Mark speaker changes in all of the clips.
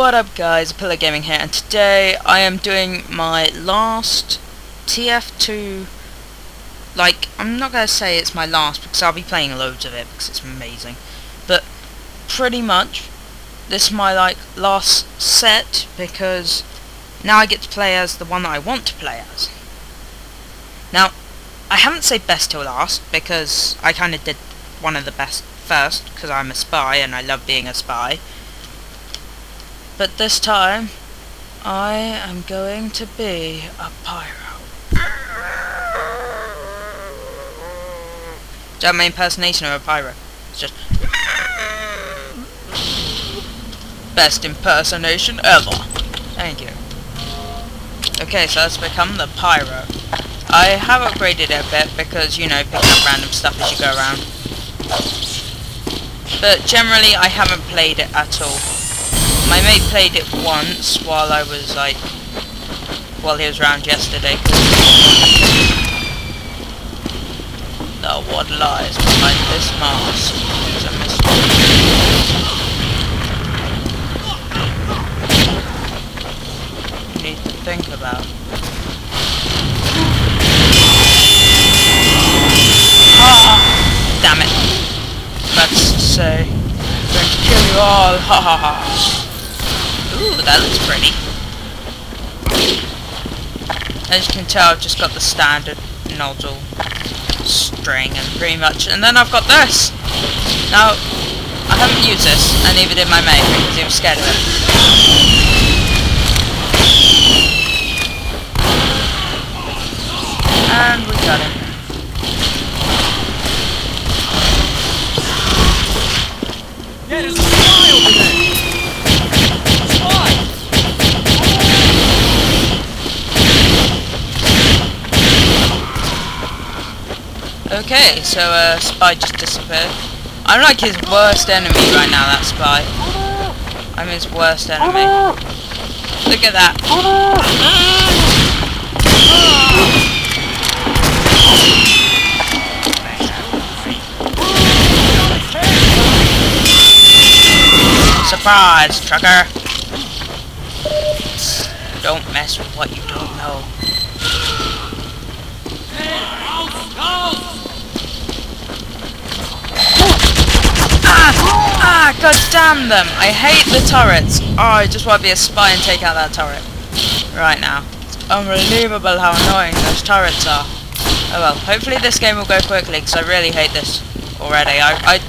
Speaker 1: What up guys, Pillow Gaming here, and today I am doing my last TF2, like, I'm not going to say it's my last, because I'll be playing loads of it, because it's amazing, but pretty much, this is my, like, last set, because now I get to play as the one that I want to play as. Now, I haven't said best till last, because I kind of did one of the best first, because I'm a spy, and I love being a spy, but this time, I am going to be a pyro. That my impersonation of a pyro? It's just... Best impersonation ever. Thank you. Okay, so let's become the pyro. I have upgraded it a bit because, you know, picking up random stuff as you go around. But generally, I haven't played it at all. My mate played it once while I was like, while he was around yesterday. Now what lies behind this mask is a mystery. Need to think about. Ah, damn it. Let's say, going to kill you all, ha ha ha. Ooh, that looks pretty. As you can tell, I've just got the standard nozzle string and pretty much, and then I've got this. Now, I haven't used this, and neither did my mate because he was scared of it. And we got him. Okay, so uh, Spy just disappeared. I'm like his worst enemy right now, that Spy. I'm his worst enemy. Look at that. Surprise, trucker! Don't mess with what you don't know. Ah! God damn them! I hate the turrets! Oh, I just want to be a spy and take out that turret. Right now. It's unbelievable how annoying those turrets are. Oh well, hopefully this game will go quickly, because I really hate this already. I, I,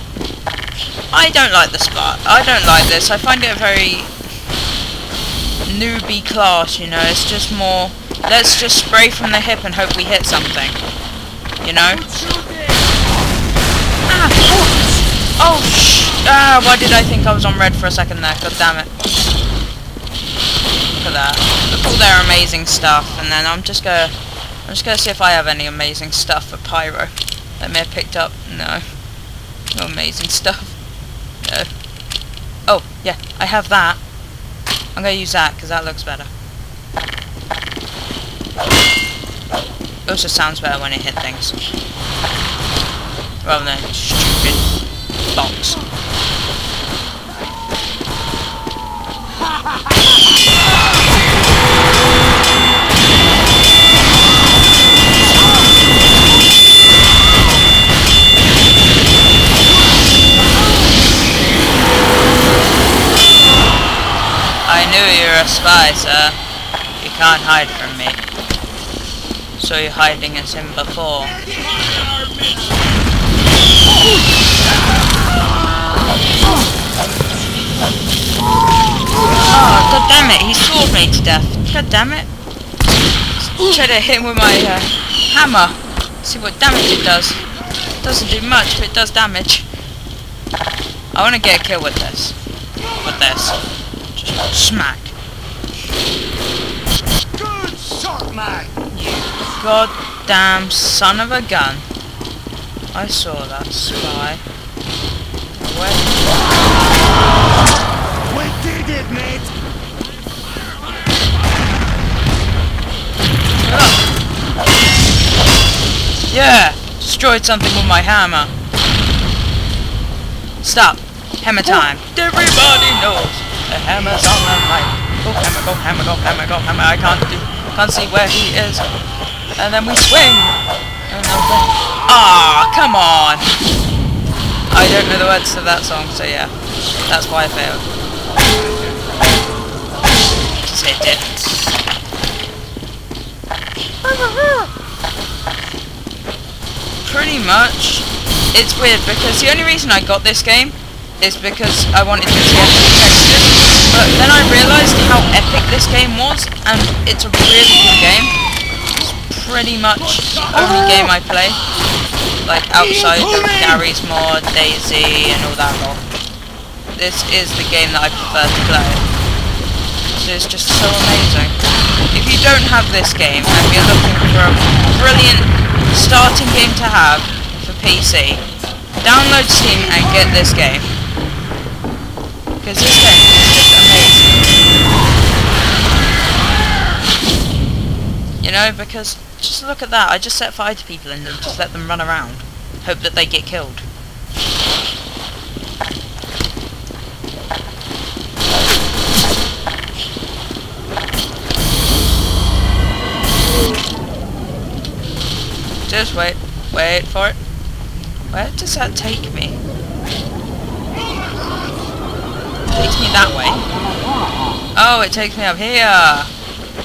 Speaker 1: I don't like the spy. I don't like this. I find it a very newbie class, you know. It's just more, let's just spray from the hip and hope we hit something. You know? Oh, sh ah, why did I think I was on red for a second there? God damn it. Look at that. Look at all their amazing stuff, and then I'm just gonna, I'm just gonna see if I have any amazing stuff for Pyro. That may have picked up. No. No amazing stuff. No. Oh, yeah, I have that. I'm gonna use that, because that looks better. It also sounds better when it hit things. Rather than stupid box. I knew you were a spy, sir. You can't hide from me. So you're hiding as him before. Oh, god damn it, he sword me to death. God damn it. Try to hit him with my uh, hammer. See what damage it does. It Doesn't do much, but it does damage. I want to get a kill with this. With this. Just smack.
Speaker 2: Good shot, man!
Speaker 1: You goddamn son of a gun. I saw that spy. Where? Yeah! Destroyed something with my hammer. Stop. Hammer time. Everybody knows the hammer's on the Go hammer, go hammer, go hammer, go hammer. I can't do, can't see where he is. And then we swing. And then we Ah, come on. I don't know the words to that song, so yeah, that's why I failed. Much, it's weird because the only reason I got this game is because I wanted to TF2 textures, but then I realised how epic this game was, and it's a really good game. It's pretty much only game I play, like outside of Garry's mod, Daisy, and all that lot. This is the game that I prefer to play. It's just so amazing. If you don't have this game, and you're looking for a brilliant starting game to have for PC, download Steam and get this game. Because this game is just amazing. You know, because just look at that. I just set fire to people and then just let them run around. Hope that they get killed. Just wait. Wait for it. Where does that take me? It takes me that way. Oh, it takes me up here.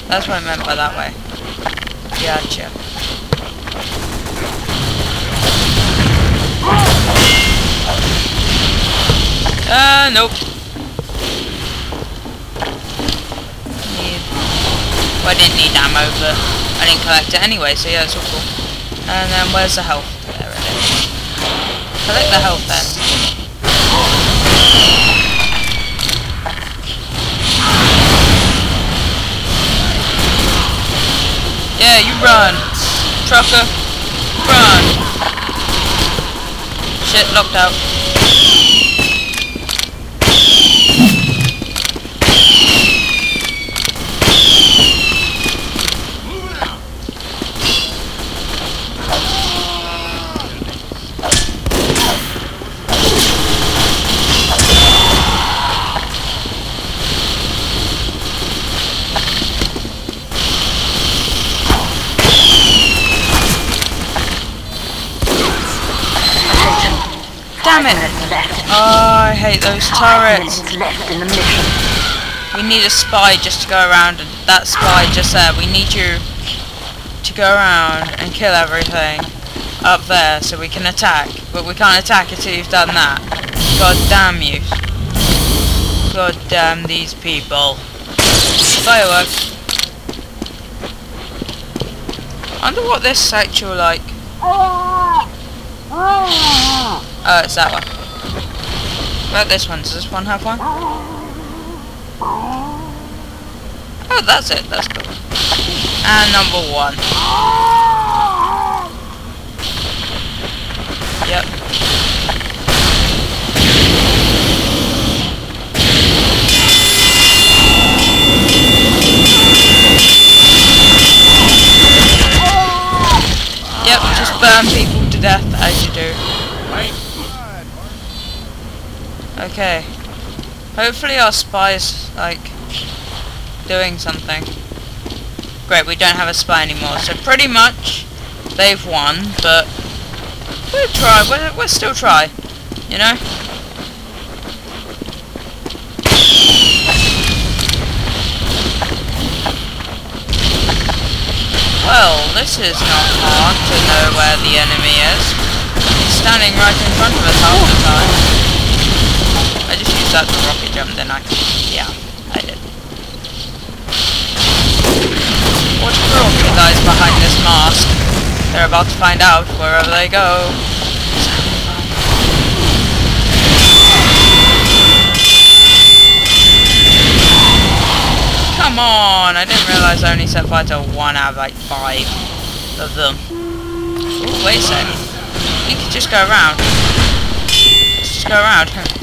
Speaker 1: That's what I meant by that way. Gotcha. Uh, nope. Well, I didn't need ammo, but I didn't collect it anyway, so yeah, it's all cool. And then where's the health? There it is. Collect the health then. Yeah, you run. Trucker. Run. Shit, locked out. Damn it! Those turrets.
Speaker 3: left in the mission.
Speaker 1: We need a spy just to go around and that spy just there. We need you to go around and kill everything up there so we can attack. But we can't attack until you've done that. God damn you. God damn these people. Fireworks. I wonder what this actual like. Ah! Ah! Oh, it's that one. About this one? Does this one have one? Oh, that's it. That's cool. And number one. Yep. Yep, just burn people to death as you do. Okay. Hopefully our spy's, like, doing something. Great, we don't have a spy anymore, so pretty much they've won, but we'll try, we'll, we'll still try, you know? Well, this is not hard to know where the enemy is. He's standing right in front of us half the time. I just used that to rocket jump, then I... can... Yeah, I did. What's the guys behind this mask? They're about to find out wherever they go. Come on! I didn't realise I only set fire to one out of like five of them. Ooh, wait a sec. We could just go around. Let's just go around.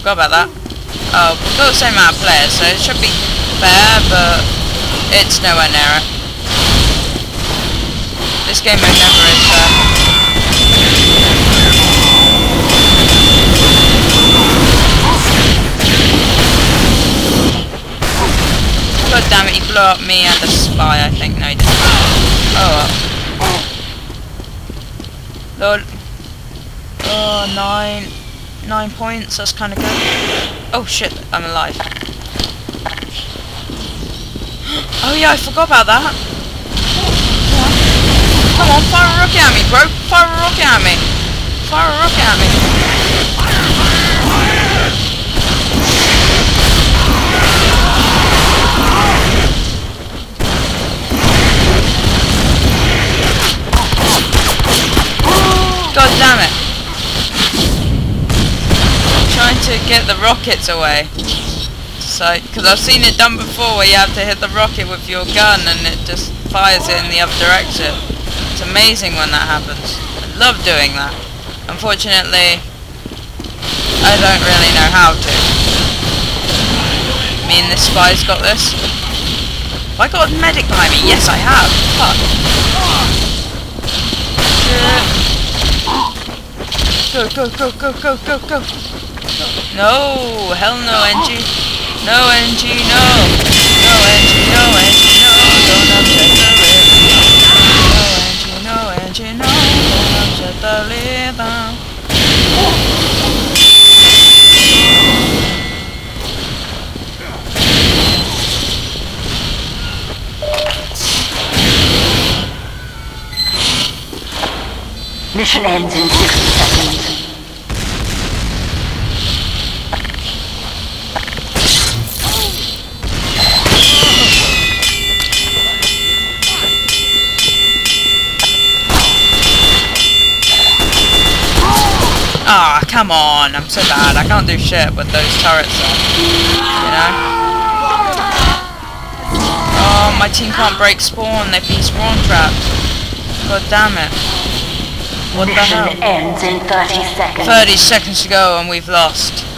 Speaker 1: Forgot about that. Oh, we've got the same amount of players, so it should be fair, but it's nowhere near it. This game mode never is fair. blew up me and the spy, I think. No, he didn't. Oh well. Lol. Oh, nine. Nine points, that's kind of good. Oh shit, I'm alive. Oh yeah, I forgot about that. Come on, fire a rocket at me, bro. Fire a rocket at me. Fire a rocket at me. God damn it. Trying to get the rockets away. So, because I've seen it done before where you have to hit the rocket with your gun and it just fires it in the other direction. It's amazing when that happens. I love doing that. Unfortunately, I don't really know how to. Me and this spy's got this. Have I got a medic behind me? Yes, I have. Fuck. Go, go, go, go, go, go, go. No, hell no, NG. No, NG, no. No, NG, no, NG, no. Don't upset the rhythm. No, NG, no, NG, no. Don't upset the rhythm.
Speaker 3: Mission ends in 60 seconds.
Speaker 1: Come on. I'm so bad. I can't do shit with those turrets on. You know? Oh, my team can't break spawn. They've been spawn trapped. God damn it. What the hell?
Speaker 3: ends in 30 seconds.
Speaker 1: 30 seconds to go and we've lost.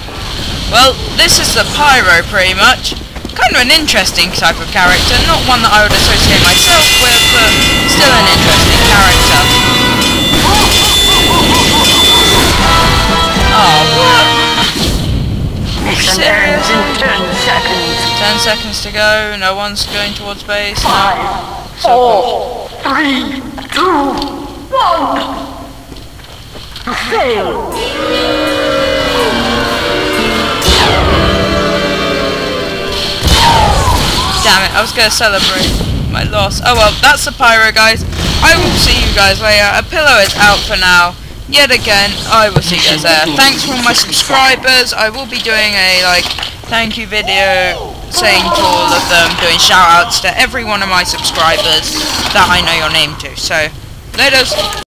Speaker 1: Well, this is the Pyro pretty much. Kind of an interesting type of character. Not one that I would associate myself with, but still an interesting character.
Speaker 3: 10 seconds
Speaker 1: to go. No one's going towards base.
Speaker 3: Five,
Speaker 1: So.
Speaker 3: Fail.
Speaker 1: Damn it, I was to celebrate my loss. Oh well, that's the Pyro, guys. I will see you guys later. A pillow is out for now. Yet again, I will see you guys there. Thanks for all my subscribers. I will be doing a, like, thank you video saying to all of them, doing shout outs to every one of my subscribers that I know your name to. So, laters.